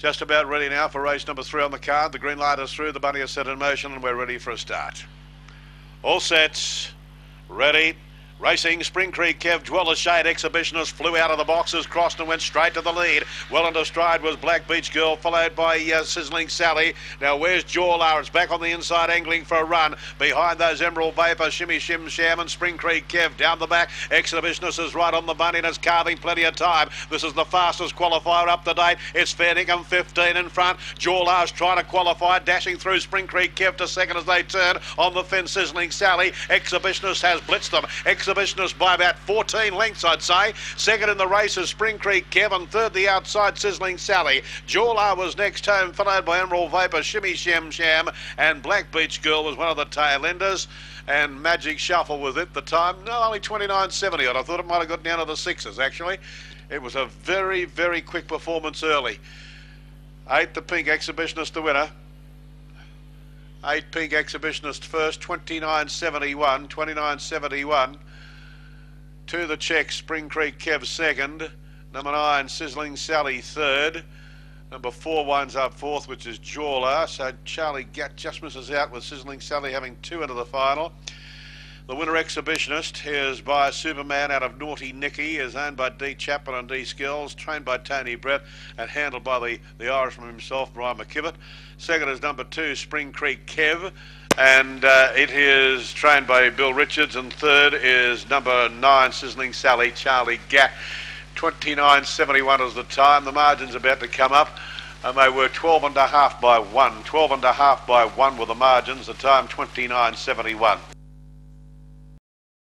Just about ready now for race number three on the card. The green light is through, the bunny is set in motion, and we're ready for a start. All sets, ready, Racing, Spring Creek Kev, Dweller Shade Exhibitionist flew out of the boxes, crossed and went straight to the lead. Well under stride was Black Beach Girl, followed by uh, Sizzling Sally. Now where's Jawlar? It's back on the inside, angling for a run. Behind those Emerald Vapor, Shimmy Shim Sham and Spring Creek Kev down the back. Exhibitionist is right on the bunny and it's carving plenty of time. This is the fastest qualifier up to date. It's Fairnickham 15 in front. Jawlar's trying to qualify, dashing through Spring Creek Kev to second as they turn on the fence. Sizzling Sally. Exhibitionist has blitzed them. Exhibitionist exhibitionist by about 14 lengths, I'd say. Second in the race is Spring Creek Kevin. Third, the outside Sizzling Sally. Jawlar was next home, followed by Emerald Vapor, Shimmy Sham Sham, and Black Beach Girl was one of the tail enders. And Magic Shuffle was it the time. No, only 29.70 odd. I thought it might have got down to the sixes, actually. It was a very, very quick performance early. Eight, the pink exhibitionist, the winner. Eight pink exhibitionist first, 29.71, 29.71. To the check, Spring Creek Kev second. Number nine, Sizzling Sally third. Number four one's up fourth, which is Jawlar. So Charlie Gatt just misses out with Sizzling Sally having two into the final. The winner exhibitionist is by Superman out of Naughty Nicky, is owned by D. Chapman and D. Skills, trained by Tony Brett, and handled by the, the Irishman himself, Brian McKibbett. Second is number two, Spring Creek Kev and uh, it is trained by Bill Richards, and third is number nine, Sizzling Sally, Charlie Gatt. 29.71 is the time. The margin's about to come up, and they were 12 and a half by one. 12 and a half by one were the margins. The time 29.71.